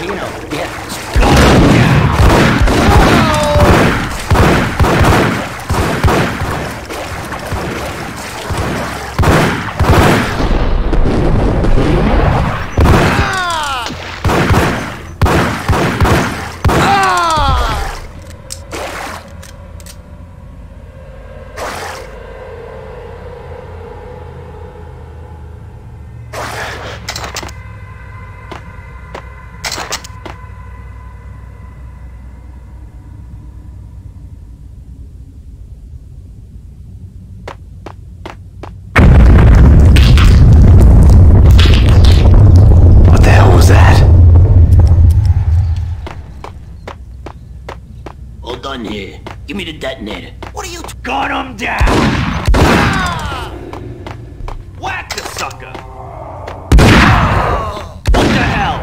spooky. Jacopino. Yeah. What the hell was that? All done here. Give me the detonator. What are you Gun him down! Ah! Whack the sucker! What the hell?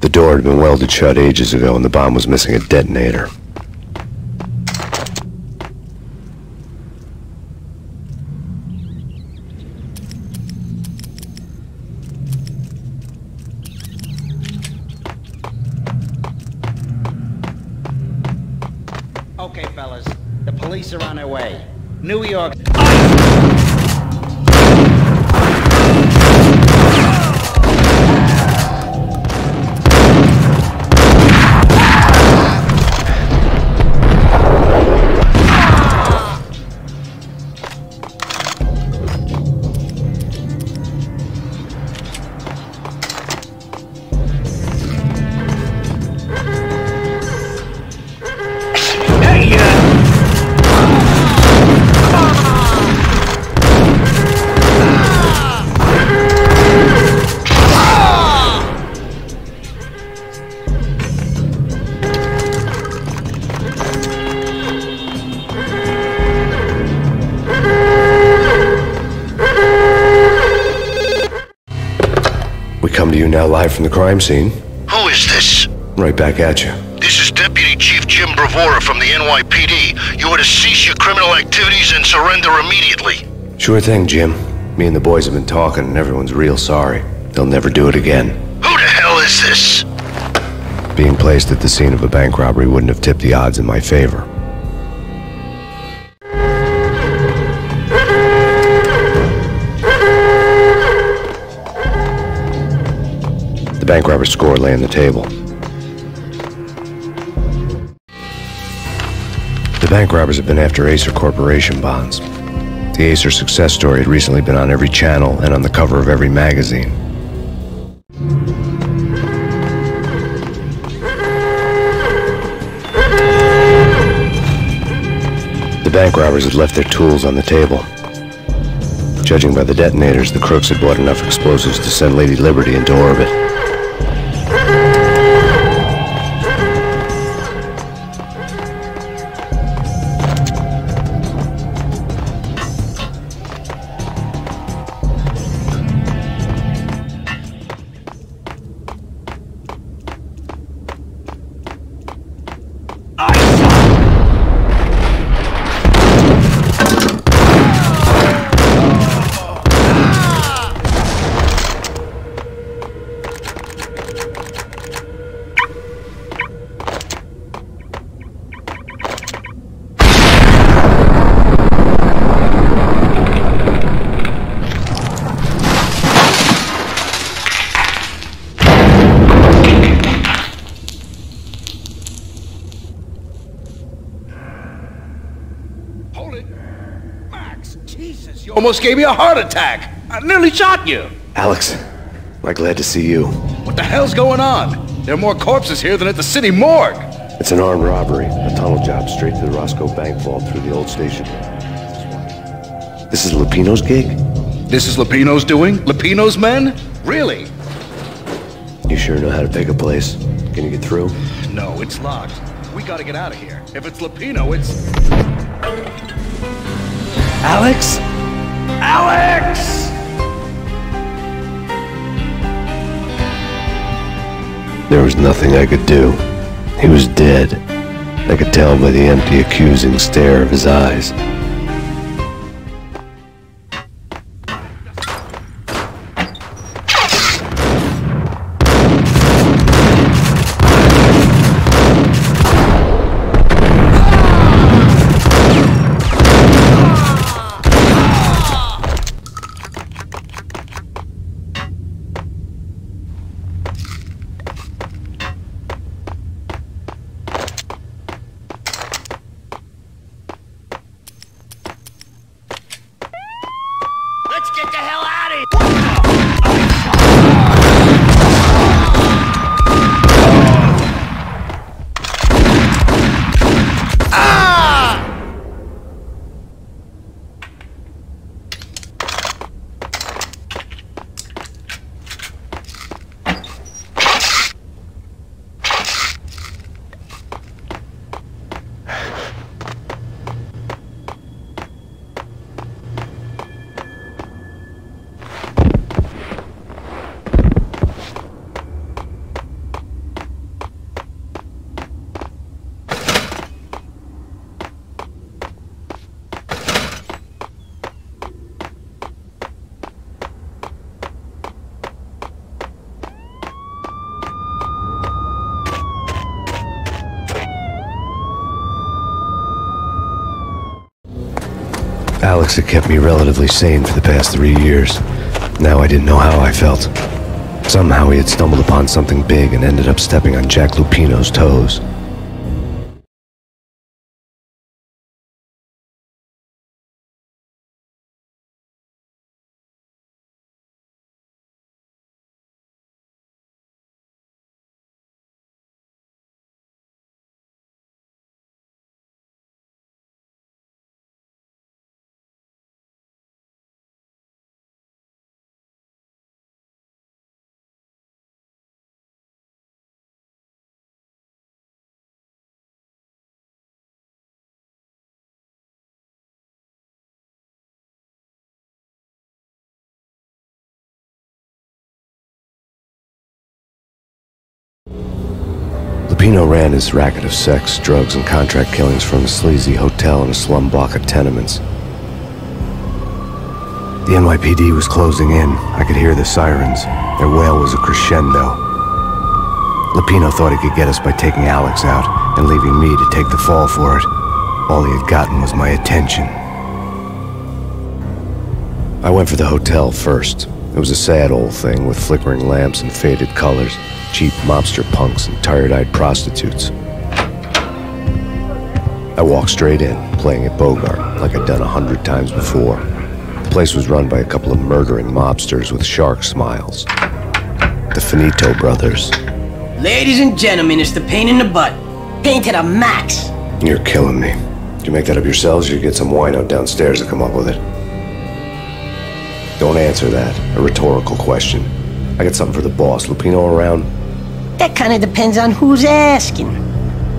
The door been welded shut ages ago and the bomb was missing a detonator. Crime scene. Who is this? Right back at you. This is Deputy Chief Jim Bravura from the NYPD. You are to cease your criminal activities and surrender immediately. Sure thing, Jim. Me and the boys have been talking and everyone's real sorry. They'll never do it again. Who the hell is this? Being placed at the scene of a bank robbery wouldn't have tipped the odds in my favor. The bank robber's score lay on the table. The bank robbers have been after Aesir Corporation bonds. The Acer success story had recently been on every channel and on the cover of every magazine. The bank robbers had left their tools on the table. Judging by the detonators, the crooks had bought enough explosives to send Lady Liberty into orbit. Almost gave me a heart attack. I nearly shot you. Alex, I'm glad to see you. What the hell's going on? There are more corpses here than at the city morgue. It's an armed robbery, a tunnel job straight to the Roscoe Bank vault through the old station. This is Lupino's gig? This is Lupino's doing? Lupino's men? Really? You sure know how to pick a place? Can you get through? No, it's locked. We gotta get out of here. If it's Lupino, it's... Alex? Alex! There was nothing I could do. He was dead. I could tell by the empty, accusing stare of his eyes. Let's get the hell out of here! Alex had kept me relatively sane for the past three years. Now I didn't know how I felt. Somehow he had stumbled upon something big and ended up stepping on Jack Lupino's toes. Lupino ran his racket of sex, drugs, and contract killings from a sleazy hotel in a slum block of tenements. The NYPD was closing in. I could hear the sirens. Their wail was a crescendo. Lupino thought he could get us by taking Alex out and leaving me to take the fall for it. All he had gotten was my attention. I went for the hotel first. It was a sad old thing with flickering lamps and faded colors, cheap mobster punks and tired-eyed prostitutes. I walked straight in, playing at Bogart, like I'd done a hundred times before. The place was run by a couple of murdering mobsters with shark smiles. The Finito brothers. Ladies and gentlemen, it's the pain in the butt. Pain to the max. You're killing me. Did you make that up yourselves or you get some wino downstairs to come up with it? Don't answer that. A rhetorical question. I got something for the boss. Lupino around? That kind of depends on who's asking.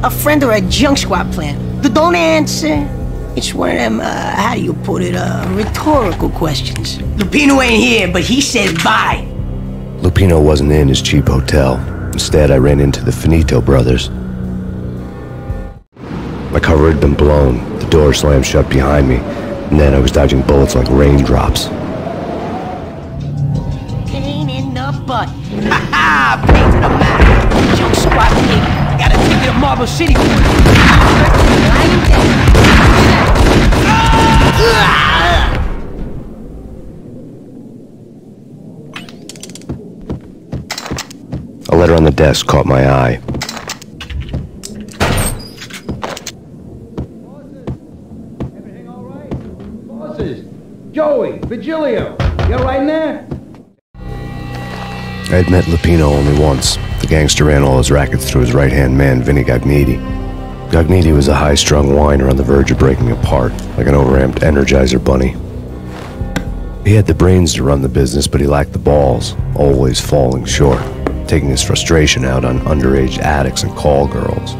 A friend or a junk squad plan. The don't answer. It's one of them, uh, how do you put it, uh, rhetorical questions. Lupino ain't here, but he says bye. Lupino wasn't in his cheap hotel. Instead, I ran into the Finito brothers. My cover had been blown. The door slammed shut behind me. And then I was dodging bullets like raindrops. Take you City for it. Lying down. A letter on the desk caught my eye. Bosses, Joey, Vigilio, you right in there? I had met Lupino only once. The gangster ran all his rackets through his right-hand man, Vinny Gognitti. Gognitti was a high-strung whiner on the verge of breaking apart, like an overamped Energizer bunny. He had the brains to run the business, but he lacked the balls, always falling short, taking his frustration out on underage addicts and call girls.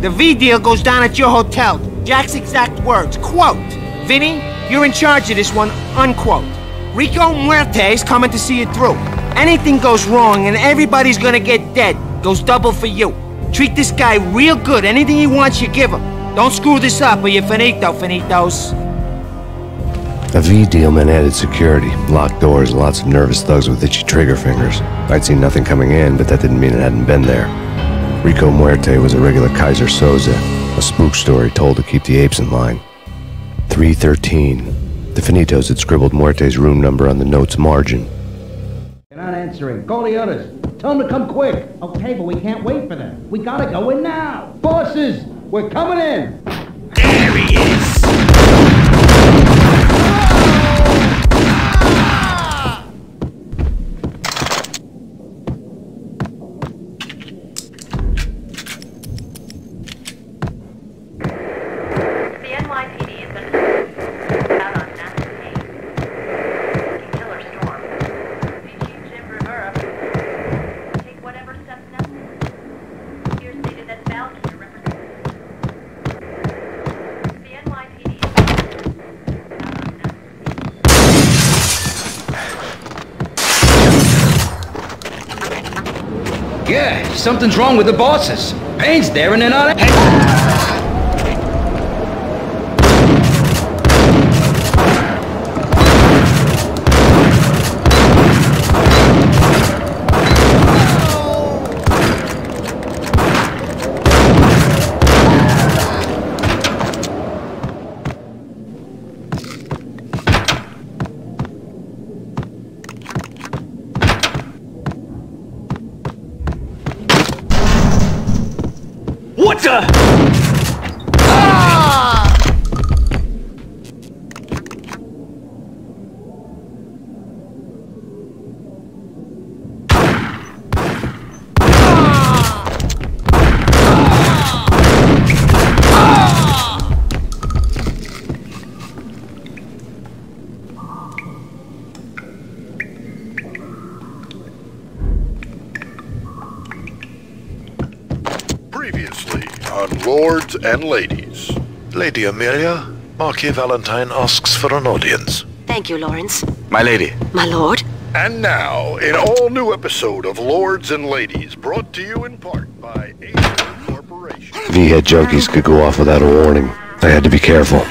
The V deal goes down at your hotel. Jack's exact words, quote, Vinny, you're in charge of this one, unquote. Rico Muerte's coming to see it through. Anything goes wrong and everybody's gonna get dead, goes double for you. Treat this guy real good. Anything he wants, you give him. Don't screw this up or you're finito, finitos. A V deal meant added security, locked doors, lots of nervous thugs with itchy trigger fingers. I'd seen nothing coming in, but that didn't mean it hadn't been there. Rico Muerte was a regular Keyser Soze, a spook story told to keep the apes in line. 313. The Finitos had scribbled Muerte's room number on the note's margin. They're not answering. Call the others. Tell them to come quick. Okay, but we can't wait for them. We gotta go in now. Bosses, we're coming in. There he is! Yeah, something's wrong with the bosses. Payne's there and they're not. Previously on Lords and Ladies. Lady Amelia, Marquis Valentine asks for an audience. Thank you, Lawrence. My lady. My lord? And now, an all-new episode of Lords and Ladies, brought to you in part by Aesir Corporation. V-head junkies could go off without a warning. I had to be careful.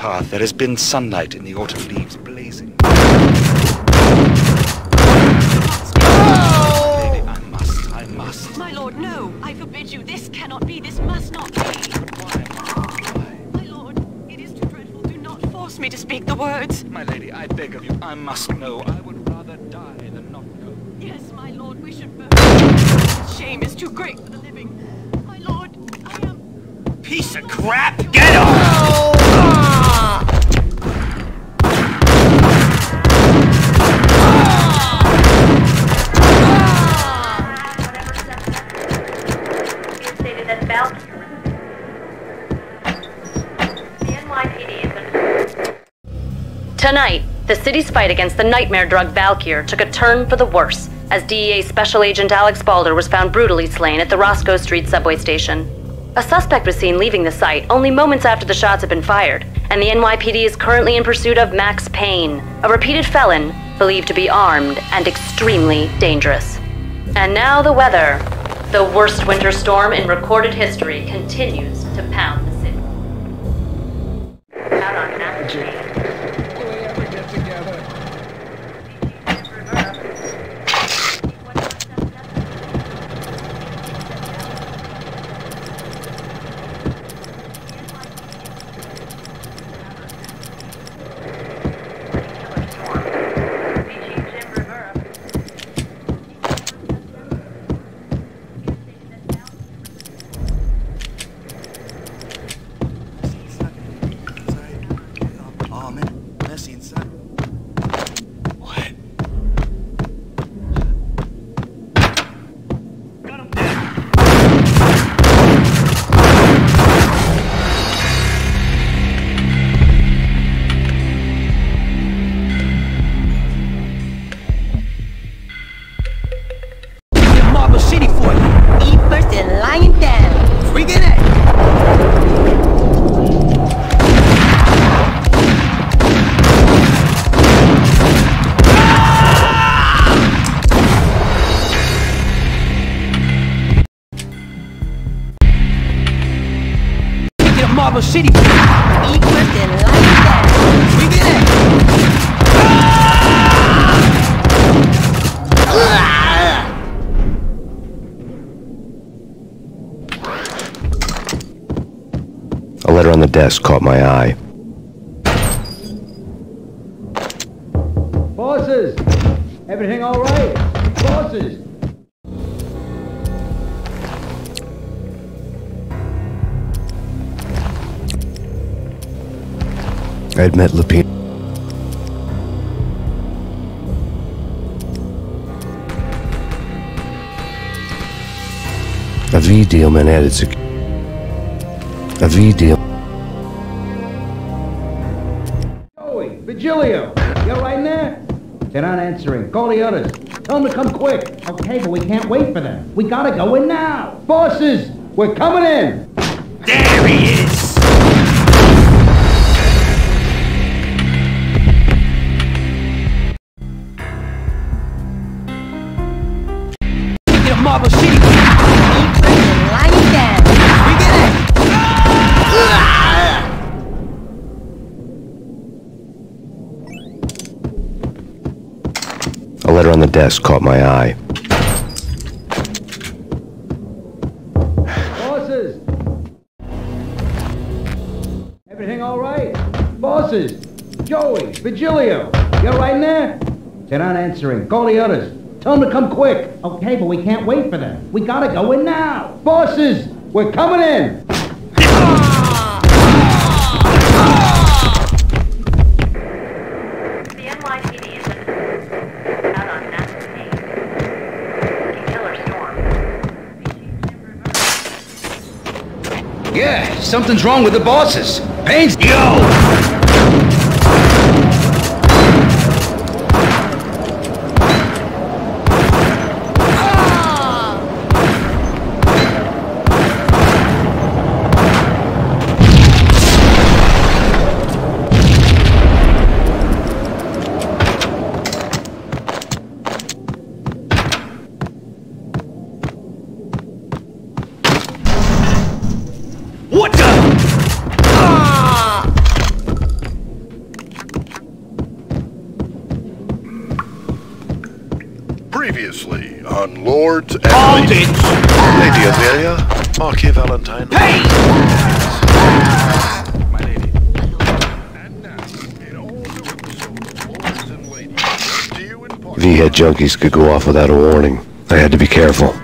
Path, there has been sunlight in the autumn leaves blazing. Lady, I must, I must. My lord, no! I forbid you. This cannot be. This must not be. My lord, it is too dreadful. Do not force me to speak the words. My lady, I beg of you, I must know. I would rather die than not know. Yes, my lord, we should burn. Shame is too great for the living. My lord, I am. Piece of crap! Get off! Tonight, the city's fight against the nightmare drug Valkyr took a turn for the worse as DEA Special Agent Alex Balder was found brutally slain at the Roscoe Street subway station. A suspect was seen leaving the site only moments after the shots had been fired, and the NYPD is currently in pursuit of Max Payne, a repeated felon believed to be armed and extremely dangerous. And now the weather. The worst winter storm in recorded history continues to pound letter on the desk caught my eye. Bosses! Everything all right? Bosses! I had met Lupino. A V deal meant added sec- A V deal. Call the others. Tell them to come quick. Okay, but we can't wait for them. We gotta go in now. Bosses, we're coming in. There he is! Desk caught my eye. Bosses! Everything all right? Bosses! Joey, Vigilio, you right in there? They're not answering. Call the others. Tell them to come quick. Okay, but we can't wait for them. We gotta go in now. Bosses, we're coming in. Something's wrong with the bosses. Payne's... Yo! V-head junkies could go off without a warning. I had to be careful.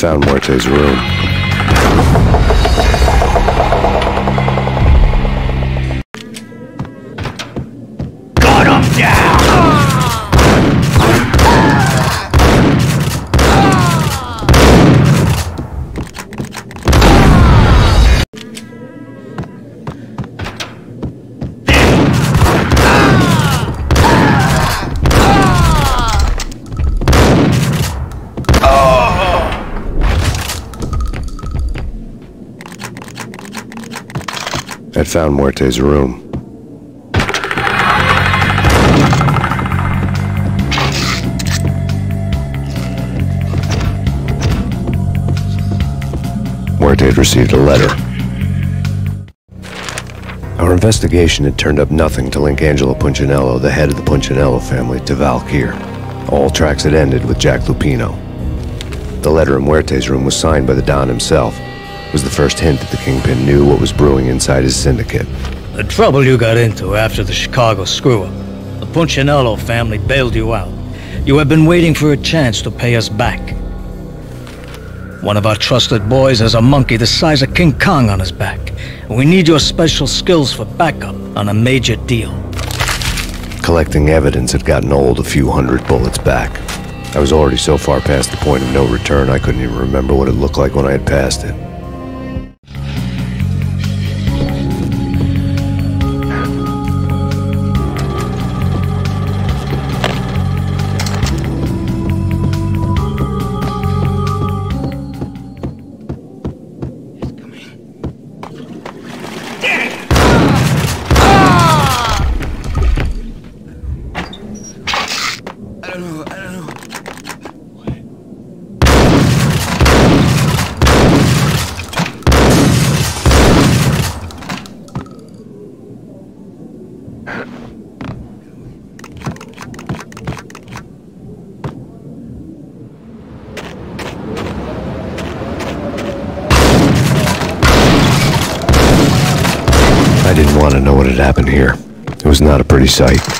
Found Muerte's room. Found Muerte's room. Muerte had received a letter. Our investigation had turned up nothing to link Angelo Punchinello, the head of the Punchinello family, to Valkyr. All tracks had ended with Jack Lupino. The letter in Muerte's room was signed by the Don himself. Was the first hint that the Kingpin knew what was brewing inside his syndicate. The trouble you got into after the Chicago screw-up. The Punchinello family bailed you out. You have been waiting for a chance to pay us back. One of our trusted boys has a monkey the size of King Kong on his back. And we need your special skills for backup on a major deal. Collecting evidence had gotten old a few hundred bullets back. I was already so far past the point of no return I couldn't even remember what it looked like when I had passed it. Not a pretty sight.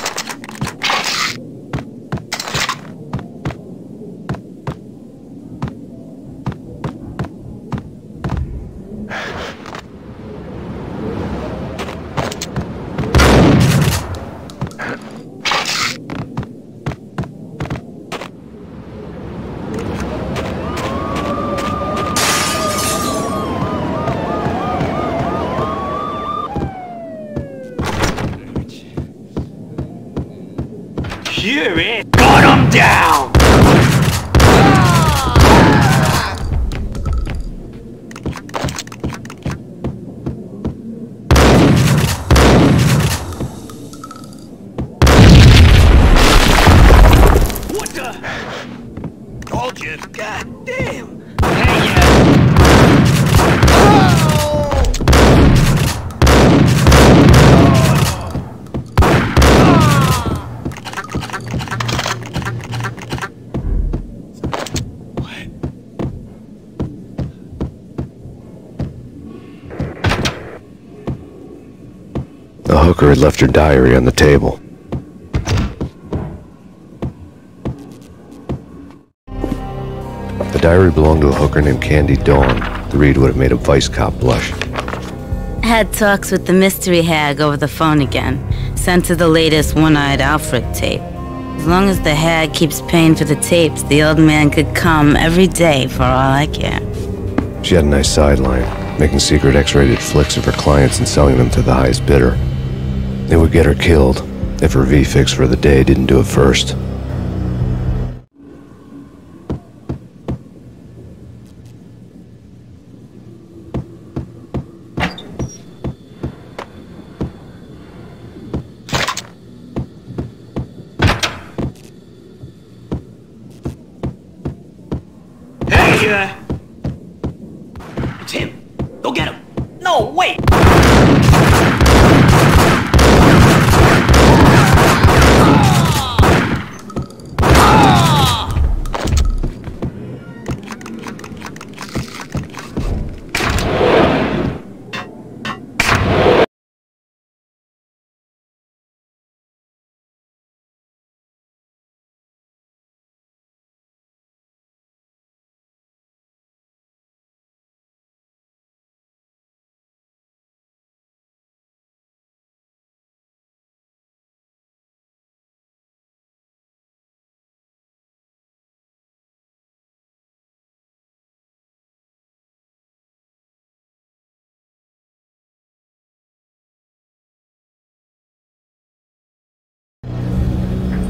Had left her diary on the table. The diary belonged to a hooker named Candy Dawn. The read would have made a vice cop blush. Had talks with the mystery hag over the phone again. Sent her the latest one-eyed Alfred tape. As long as the hag keeps paying for the tapes, the old man could come every day for all I care. She had a nice sideline, making secret X-rated flicks of her clients and selling them to the highest bidder. They would get her killed if her V-fix for the day didn't do it first.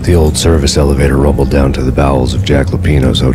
The old service elevator rumbled down to the bowels of Jack Lupino's hotel.